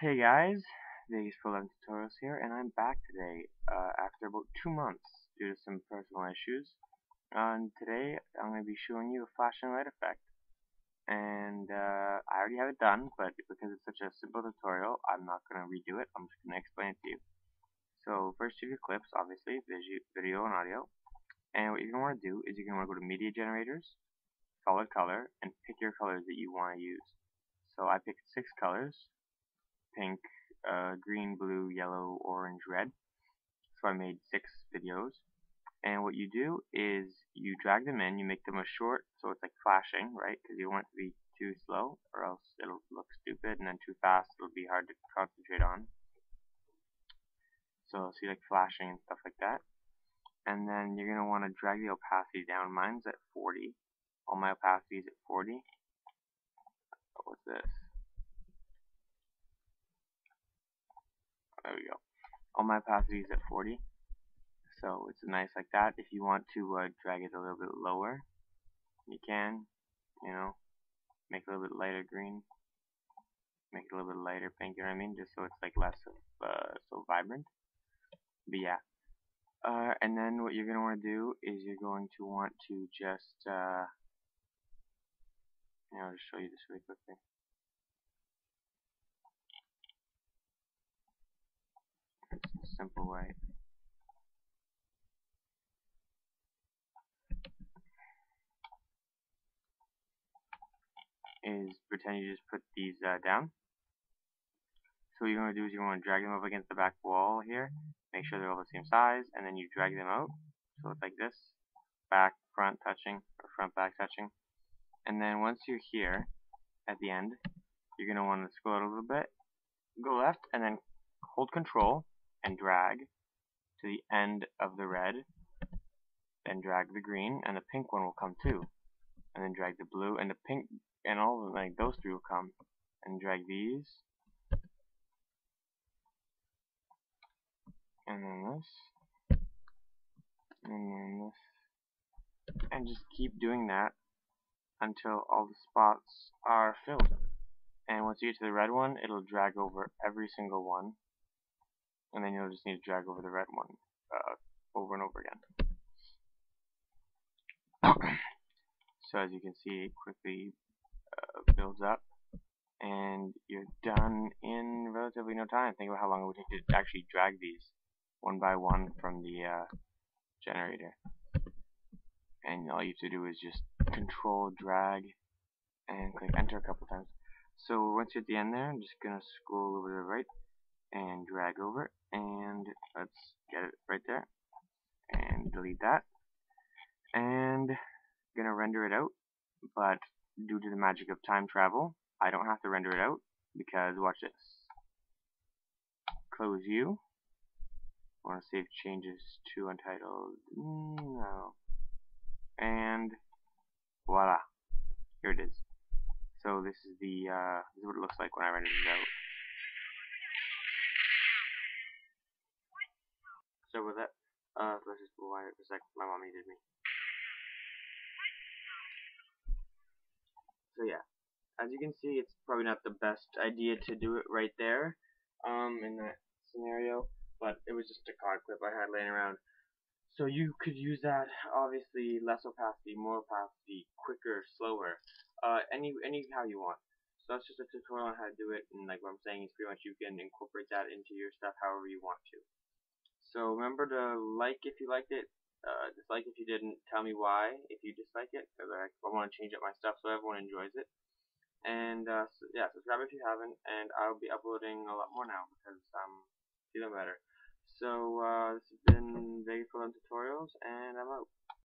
Hey guys, Vegas Pro 11 Tutorials here, and I'm back today uh, after about two months due to some personal issues. And today I'm going to be showing you a flashing light effect. And uh, I already have it done, but because it's such a simple tutorial, I'm not going to redo it. I'm just going to explain it to you. So first you have your clips, obviously, video and audio. And what you're going to want to do is you're going to want to go to Media Generators, Solid Color, and pick your colors that you want to use. So I picked six colors, pink, uh, green, blue, yellow, orange, red. So I made six videos. And what you do is you drag them in, you make them a short, so it's like flashing, right? Because you don't want it to be too slow, or else it'll look stupid, and then too fast, it'll be hard to concentrate on. So see like flashing and stuff like that. And then you're going to want to drag the opacity down. Mine's at 40. All my opacity is at 40. What's this? There we go. All my opacity is at 40. So it's nice like that. If you want to uh, drag it a little bit lower, you can. You know, make it a little bit lighter green. Make it a little bit lighter pink, you know what I mean? Just so it's like less of, uh, so vibrant. But yeah. Uh, and then what you're going to want to do is you're going to want to just, uh, you know, I'll just show you this really quickly. Simple way. Is pretend you just put these uh, down. So what you're going to do is you're going to drag them up against the back wall here. Make sure they're all the same size, and then you drag them out. So it's like this, back, front touching, or front, back touching. And then once you're here, at the end, you're going to want to scroll out a little bit, go left, and then hold control, and drag to the end of the red, then drag the green, and the pink one will come too. And then drag the blue, and the pink, and all of like those three will come. And drag these. And then this. And then this. And just keep doing that until all the spots are filled. And once you get to the red one, it'll drag over every single one and then you'll just need to drag over the red one uh, over and over again. so as you can see, it quickly uh, builds up, and you're done in relatively no time. Think about how long it would take to actually drag these one by one from the uh, generator. And all you have to do is just control drag and click enter a couple times. So once you're at the end there, I'm just going to scroll over to the right and drag over and let's get it right there and delete that and gonna render it out but due to the magic of time travel I don't have to render it out because watch this. Close you want to save changes to untitled no. And voila here it is. So this is the uh, this is what it looks like when I render it out So with that, uh, let's just rewind it for a sec. My mom needed me. So yeah, as you can see, it's probably not the best idea to do it right there, um, in that scenario, but it was just a card clip I had laying around. So you could use that, obviously, less opacity, more opacity, quicker, slower, uh, any, any how you want. So that's just a tutorial on how to do it, and like what I'm saying is pretty much you can incorporate that into your stuff however you want to. So remember to like if you liked it, uh, dislike if you didn't. Tell me why if you dislike it, because I, I want to change up my stuff so everyone enjoys it. And uh, so, yeah, subscribe if you haven't, and I'll be uploading a lot more now because I'm feeling better. So uh, this has been Vegas Tutorials, and I'm out.